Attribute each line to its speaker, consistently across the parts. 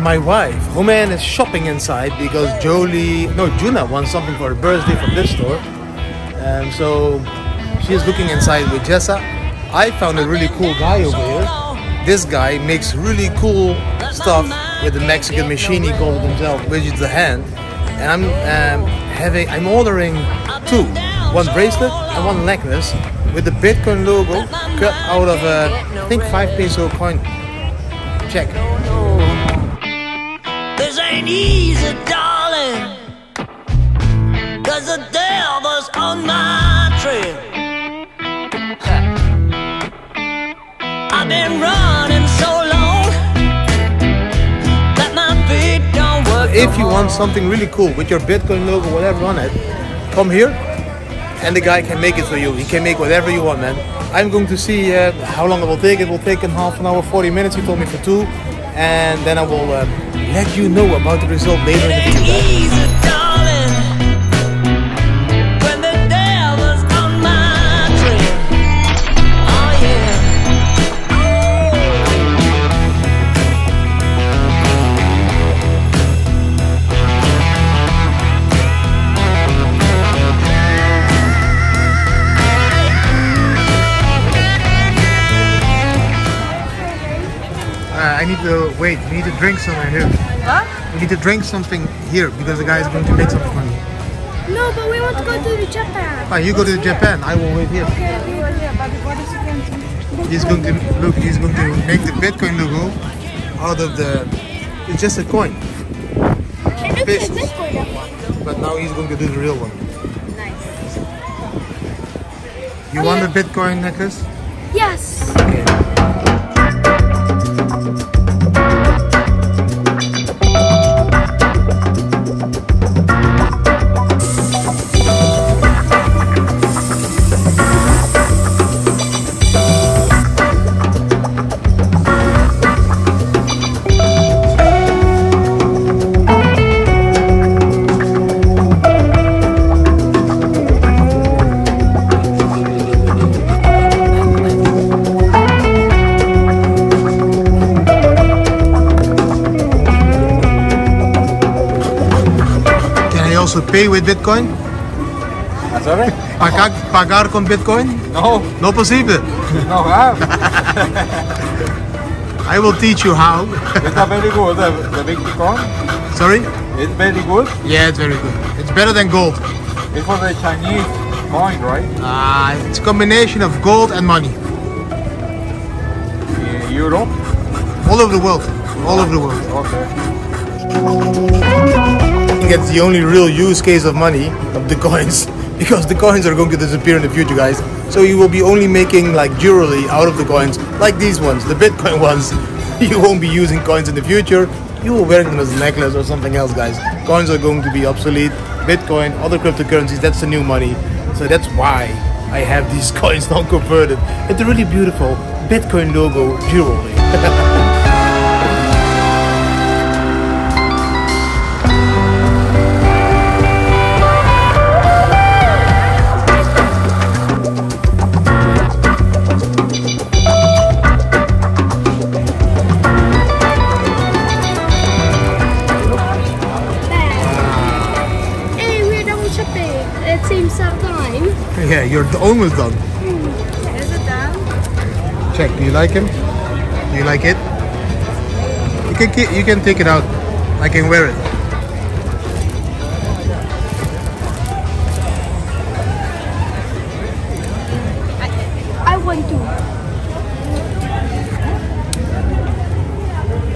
Speaker 1: my wife, Romaine, is shopping inside because Jolie, no, Juna wants something for her birthday from this store. And so she's looking inside with Jessa. I found a really cool guy over here. This guy makes really cool stuff with the Mexican machine he calls himself, which is the hand. And I'm um, having, I'm ordering two, one bracelet and one necklace with the Bitcoin logo cut out of a, I think five peso coin. Check.
Speaker 2: This ain't easy, darling. Cause the devil's on my trail. I've been running so long that my feet don't work.
Speaker 1: If you want something really cool with your Bitcoin logo, whatever on it, come here and the guy can make it for you. He can make whatever you want, man. I'm going to see uh, how long it will take. It will take in half an hour, 40 minutes. He told me for two. And then I will uh, let you know about the result later in the video.
Speaker 2: ain't easy, darling. When the devil's on my trail. Oh.
Speaker 1: Uh, I need to wait. We need to drink somewhere here.
Speaker 3: What?
Speaker 1: We need to drink something here because the guy is going to make something funny.
Speaker 4: No, but we want to go to Japan.
Speaker 1: Ah, you go to Japan. I will wait here.
Speaker 3: Okay, we were here, but this you can
Speaker 1: He's going to look. He's going to make the Bitcoin logo out of the. It's just a coin,
Speaker 4: It looks like Bitcoin.
Speaker 1: but now he's going to do the real one.
Speaker 3: Nice.
Speaker 1: You want the Bitcoin necklace?
Speaker 4: Yes.
Speaker 1: Can also pay with Bitcoin?
Speaker 5: Sorry?
Speaker 1: Pagar, pagar con Bitcoin?
Speaker 5: No,
Speaker 1: No posible.
Speaker 5: no have.
Speaker 1: I will teach you how.
Speaker 5: It's very good, the, the Bitcoin.
Speaker 1: Sorry?
Speaker 5: It's very good.
Speaker 1: Yeah, it's very good. It's better than gold.
Speaker 5: It's for the Chinese coin, right?
Speaker 1: Ah, it's a combination of gold and money.
Speaker 5: In Europe.
Speaker 1: All over the world. All over the world.
Speaker 5: Okay.
Speaker 1: It's the only real use case of money, of the coins, because the coins are going to disappear in the future, guys. So you will be only making like jewelry out of the coins, like these ones, the Bitcoin ones. You won't be using coins in the future. You will wear them as a necklace or something else, guys. Coins are going to be obsolete. Bitcoin, other cryptocurrencies, that's the new money. So that's why I have these coins not converted It's a really beautiful Bitcoin logo jewelry. Yeah, you're almost done.
Speaker 3: Is it done?
Speaker 1: Check. Do you like him? Do you like it? You can ke- you can take it out. I can wear it.
Speaker 4: I want to.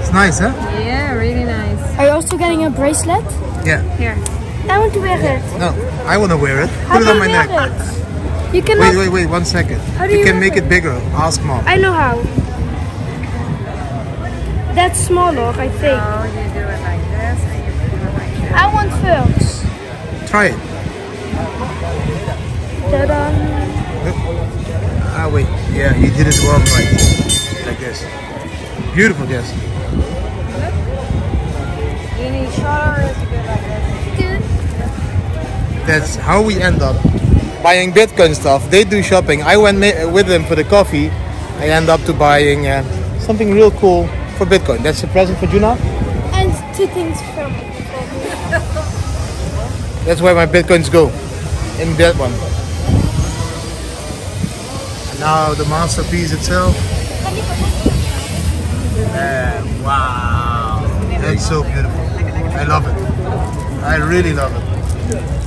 Speaker 1: It's nice, huh?
Speaker 3: Yeah, really nice.
Speaker 4: Are you also getting a bracelet?
Speaker 1: Yeah.
Speaker 3: Here.
Speaker 4: I want to wear it.
Speaker 1: No, I want to wear it.
Speaker 4: How
Speaker 1: Put it on my neck.
Speaker 4: it? You can.
Speaker 1: Wait, wait, wait. One second.
Speaker 4: How do
Speaker 1: you
Speaker 4: you
Speaker 1: can make
Speaker 4: it?
Speaker 1: it bigger. Ask mom.
Speaker 4: I know how. That's smaller, I think.
Speaker 3: Oh, you do it like this, and you do it like this.
Speaker 4: I want first.
Speaker 1: Try it.
Speaker 4: Ta-da.
Speaker 1: Ah, wait. Yeah, you did it wrong, right? Like this. Beautiful, yes.
Speaker 3: You need shorter, or is it good like this?
Speaker 4: Good.
Speaker 1: That's how we end up buying Bitcoin stuff. They do shopping. I went with them for the coffee. I end up to buying uh, something real cool for Bitcoin. That's a present for Juna.
Speaker 4: And two things from
Speaker 1: That's where my bitcoins go. In that one. Now the masterpiece itself. Man, wow. That's so beautiful. I love it. I really love it.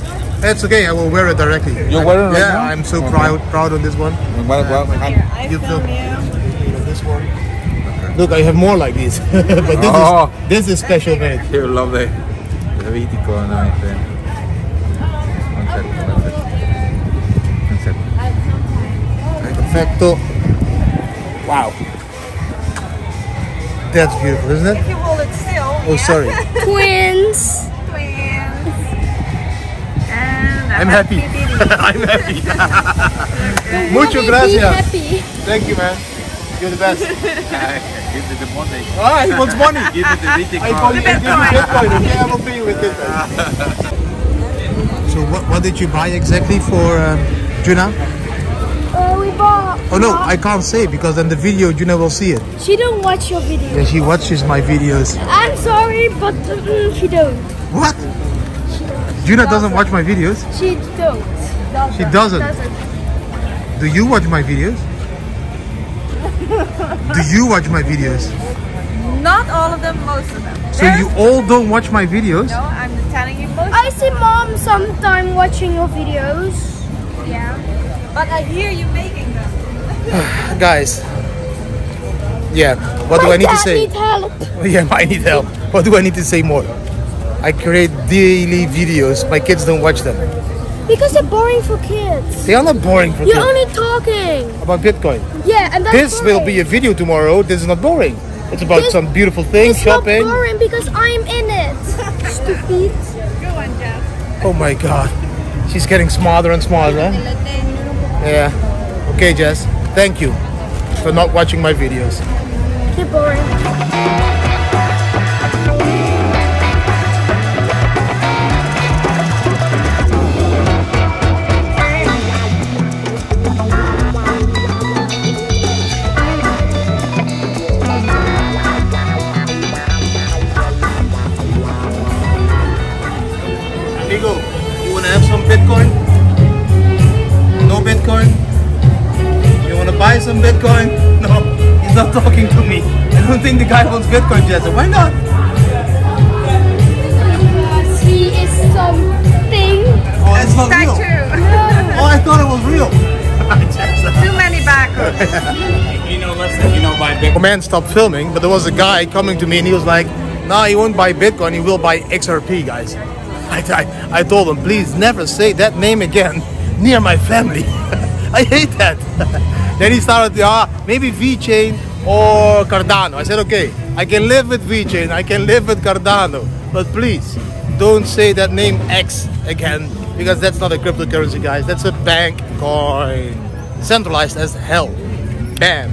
Speaker 1: It's okay, I will wear it directly.
Speaker 5: You're wearing it right
Speaker 1: Yeah,
Speaker 5: now?
Speaker 1: I'm so
Speaker 5: Okay.
Speaker 1: proud proud on this one.
Speaker 5: Well, well, I'm-
Speaker 1: You film this one. Look, I have more like these. but this
Speaker 5: Oh.
Speaker 1: is this is special made.
Speaker 5: you love the Levitico and everything. One second, one second. One second.
Speaker 1: Perfecto. Wow. That's beautiful, isn't it?
Speaker 3: If you hold it still.
Speaker 1: Oh, sorry.
Speaker 4: twins.
Speaker 3: Twins.
Speaker 1: I'm happy. I'm happy. Mucho
Speaker 4: Mommy, Be
Speaker 1: gracias.
Speaker 4: happy.
Speaker 1: Thank you, man. You're the best.
Speaker 5: Give me the money.
Speaker 1: Ah, he wants money.
Speaker 5: Give me the Levitico.
Speaker 1: I call you give you Bitcoin. Okay, I will pay you with Bitcoin. so what, what did you buy exactly for uh, Juna?
Speaker 4: Uh, we bought.
Speaker 1: Oh no, I can't say because then the video Juna will see it.
Speaker 4: She don't watch your videos.
Speaker 1: Yeah, she watches my videos.
Speaker 4: I'm sorry, but mm, she don't.
Speaker 1: What? Juna doesn't watch my videos?
Speaker 4: She don't. doesn't.
Speaker 1: She doesn't? Do you watch my videos? Do you watch my videos?
Speaker 3: Not all of them, most of them.
Speaker 1: So you all don't watch my videos?
Speaker 3: No, I'm telling you most.
Speaker 4: I see mom sometime watching your videos.
Speaker 3: Yeah. But I hear you making them.
Speaker 1: Guys. Yeah, what do I need to say?
Speaker 4: need help.
Speaker 1: Yeah, I need help. What do I need to say more? I create daily videos. My kids don't watch them.
Speaker 4: Because they're boring for kids.
Speaker 1: They are not boring for kids.
Speaker 4: You're
Speaker 1: kids.
Speaker 4: only talking.
Speaker 1: About Bitcoin.
Speaker 4: Yeah, and that's
Speaker 1: This will be a video tomorrow. This is not boring. It's about
Speaker 4: This-
Speaker 1: some beautiful things,
Speaker 4: It's not boring because I'm in it. Stupid.
Speaker 3: Go on, Jeff.
Speaker 1: Oh my god. She's getting smarter and smarter. Yeah. Okay, Jess. Thank you for not watching my videos.
Speaker 4: They're boring.
Speaker 1: Amigo, you wanna have some Bitcoin? No Bitcoin? You wanna buy some Bitcoin? No, he's not talking to me. I don't think the guy wants Bitcoin, Jess. Why not?
Speaker 4: Because he is something.
Speaker 1: Oh, it's not real. Oh, I thought it was real.
Speaker 3: Too many backwards.
Speaker 5: You know, listen, you know, by big
Speaker 1: The man stopped filming, but there was a guy coming to me and he was like, "No, he won't buy Bitcoin. He will buy XRP, guys." I, I, I told him, please never say that name again near my family. I hate that. then he started, ah, maybe VeChain or Cardano. I said, okay, I can live with VeChain, I can live with Cardano, but please don't say that name X again because that's not a cryptocurrency, guys. That's a bank coin, centralized as hell. Bam.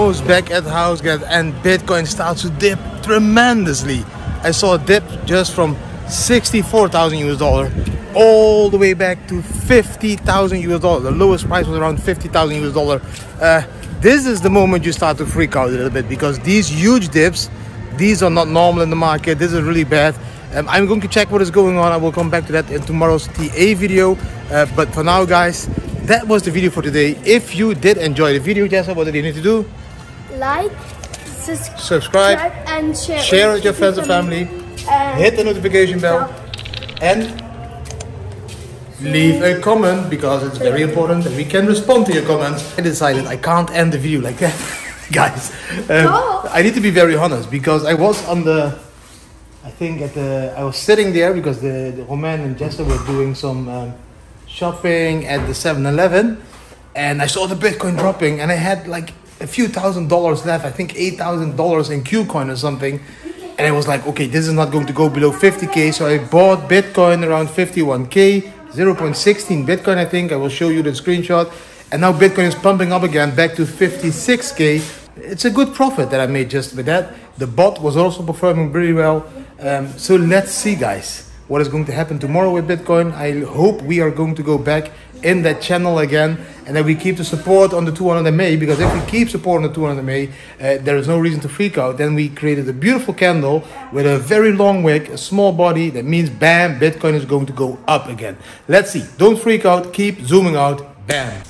Speaker 1: Back at house get and bitcoin starts to dip tremendously. I saw a dip just from 64000 us dollar all the way back to 50000 us dollar. The lowest price was around 50000 us dollar. Uh, this is the moment you start to freak out a little bit because these huge dips these are not normal in the market. This is really bad. Um, i'm going to check what is going on. I will come back to that in tomorrow's ta video. Uh, but for now guys that was the video for today. If you did enjoy the video, Jessa, what did you need to do?
Speaker 4: Like, subscribe,
Speaker 1: Subscribe,
Speaker 4: and share.
Speaker 1: share with your friends and family,
Speaker 4: And
Speaker 1: hit the notification bell, and leave a comment because it's very important that we can respond to your comments. I decided I can't end the video like that, guys. Um. I need to be very honest because I was on the, I think at the, I was sitting there because the, the Romaine and Jessa were doing some um, shopping at the 7-Eleven, and I saw the Bitcoin dropping, and I had like a few thousand dollars left. I think eight thousand dollars in Qcoin or something. and I was like, okay, this is not going to go below 50k. So I bought Bitcoin around 51k, 0.16 Bitcoin, I think. I will show you the screenshot. And now Bitcoin is pumping up again back to 56k. It's a good profit that I made just with that. The bot was also performing very well. Um, so let's see, guys, what is going to happen tomorrow with Bitcoin. I hope we are going to go back in that channel again and that we keep the support on the 200 MA because if we keep support on the 200 MA, uh, there is no reason to freak out. Then we created a beautiful candle with a very long wick, a small body. That means bam, Bitcoin is going to go up again. Let's see. Don't freak out. Keep zooming out. Bam.